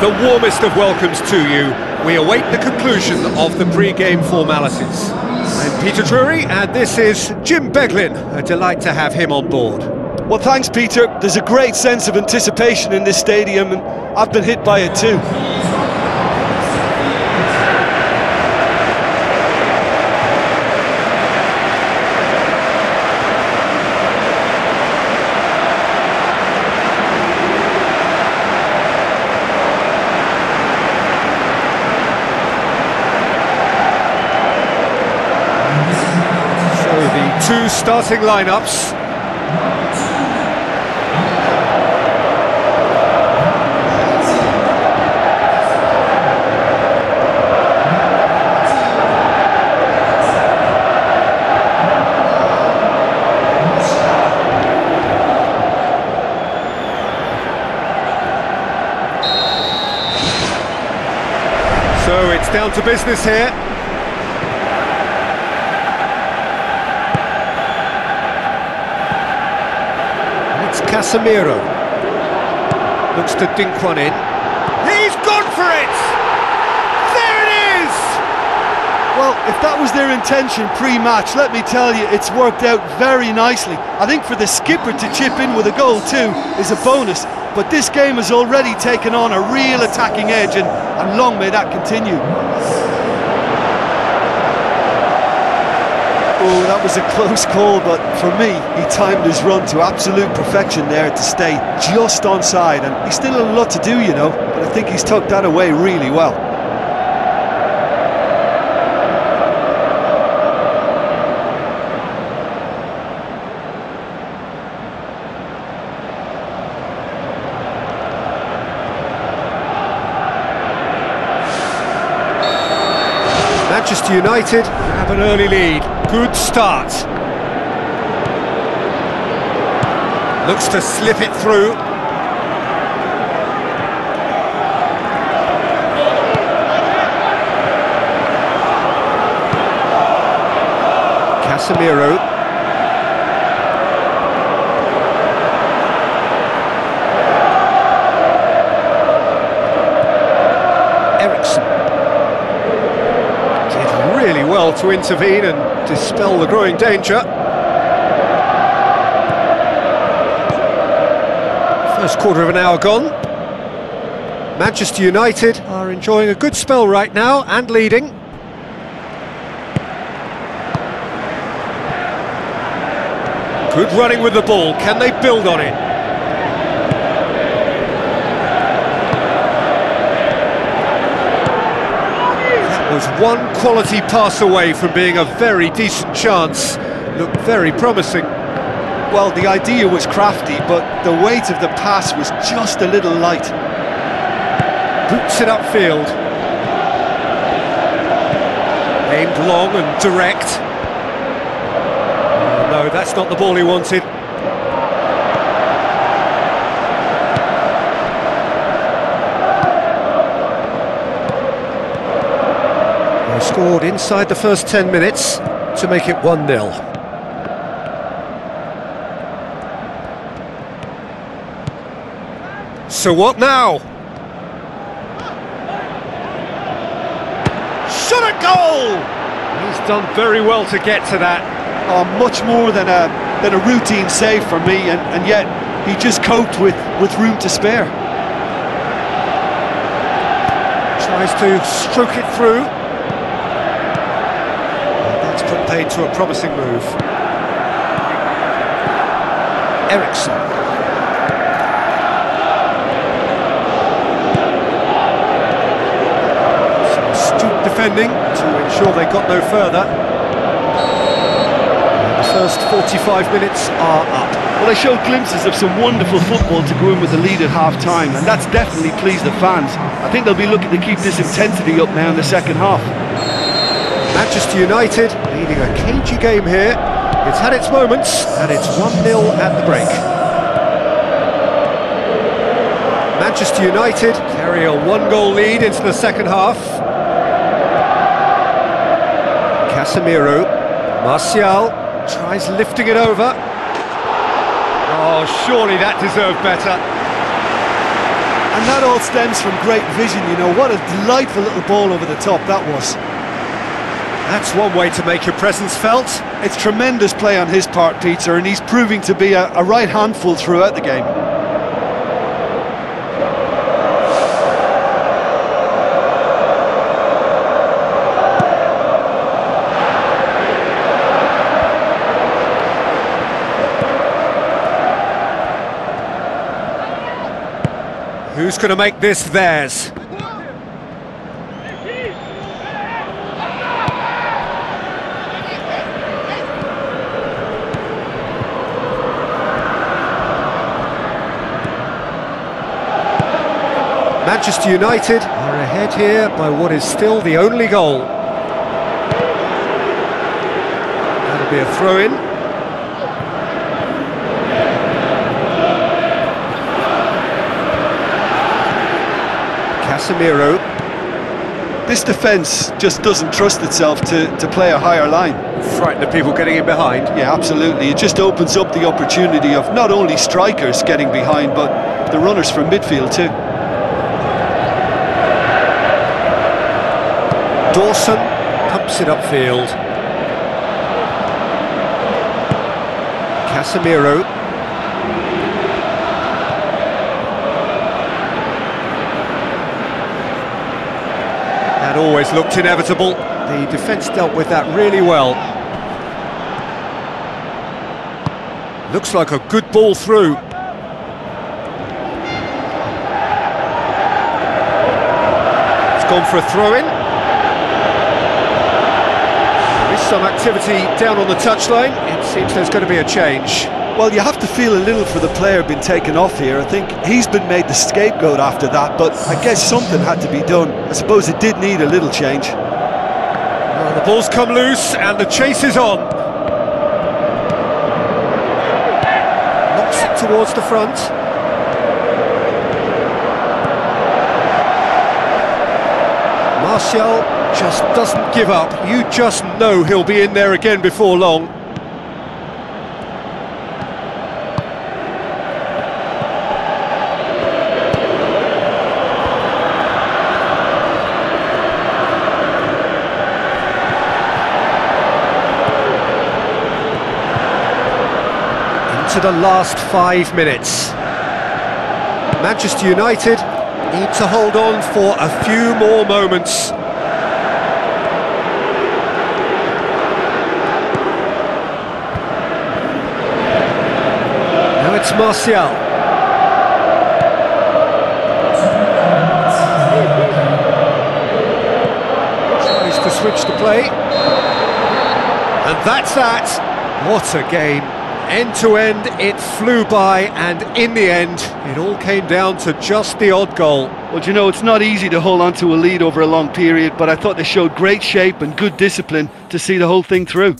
The warmest of welcomes to you. We await the conclusion of the pre-game formalities. I'm Peter Drury, and this is Jim Beglin. A delight to have him on board. Well, thanks, Peter. There's a great sense of anticipation in this stadium, and I've been hit by it too. Two starting lineups. So it's down to business here. Casemiro. Looks to dink one in. He's gone for it! There it is! Well, if that was their intention pre-match, let me tell you, it's worked out very nicely. I think for the skipper to chip in with a goal too is a bonus, but this game has already taken on a real attacking edge, and, and long may that continue. That was a close call, but for me, he timed his run to absolute perfection there to stay just onside, and he's still a lot to do, you know, but I think he's tucked that away really well. Manchester United have an early lead. Good start. Looks to slip it through. Casemiro. Eriksen. Did really well to intervene and dispel the growing danger. First quarter of an hour gone. Manchester United are enjoying a good spell right now and leading. Good running with the ball. Can they build on it? Was one quality pass away from being a very decent chance. Looked very promising. Well, the idea was crafty, but the weight of the pass was just a little light. Boots it upfield. Aimed long and direct. No, that's not the ball he wanted. Scored inside the first 10 minutes to make it 1-0. So what now? Shot a goal! He's done very well to get to that. Oh, much more than a than a routine save for me, and, and yet he just coped with, with room to spare. Tries to stroke it through. To a promising move. Eriksen. Some astute defending to ensure they got no further. The first 45 minutes are up. Well, they showed glimpses of some wonderful football to go in with the lead at half-time, and that's definitely pleased the fans. I think they'll be looking to keep this intensity up now in the second half. Manchester United leading a cagey game here. It's had its moments, and it's 1-0 at the break. Manchester United carry a one-goal lead into the second half. Casemiro, Martial tries lifting it over. Oh, surely that deserved better. and that all stems from great vision, you know. What a delightful little ball over the top that was. That's one way to make your presence felt. It's tremendous play on his part, Peter, and he's proving to be a, a right handful throughout the game. Who's going to make this theirs? Manchester United are ahead here by what is still the only goal. That'll be a throw-in. Casemiro. This defence just doesn't trust itself to, to play a higher line. Frightened of people getting in behind. Yeah, absolutely. It just opens up the opportunity of not only strikers getting behind, but the runners from midfield too. Dawson pumps it upfield. Casemiro. That always looked inevitable. The defence dealt with that really well. Looks like a good ball through. It's gone for a throw-in. There is some activity down on the touchline. It seems there's going to be a change. Well, you have to feel a little for the player being taken off here. I think he's been made the scapegoat after that, but I guess something had to be done. I suppose it did need a little change. Well, the ball's come loose and the chase is on. Knocks it towards the front. Martial just doesn't give up. You just know he'll be in there again before long. Into the last five minutes. Manchester United need to hold on for a few more moments. It's Martial. Tries to switch the play. And that's that. What a game. End to end, it flew by, and in the end, it all came down to just the odd goal. Well, you know, it's not easy to hold on to a lead over a long period, but I thought they showed great shape and good discipline to see the whole thing through.